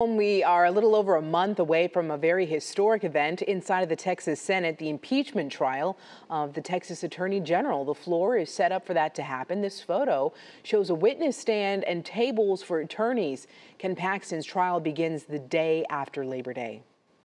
We are a little over a month away from a very historic event inside of the Texas Senate, the impeachment trial of the Texas Attorney General. The floor is set up for that to happen. This photo shows a witness stand and tables for attorneys. Ken Paxton's trial begins the day after Labor Day.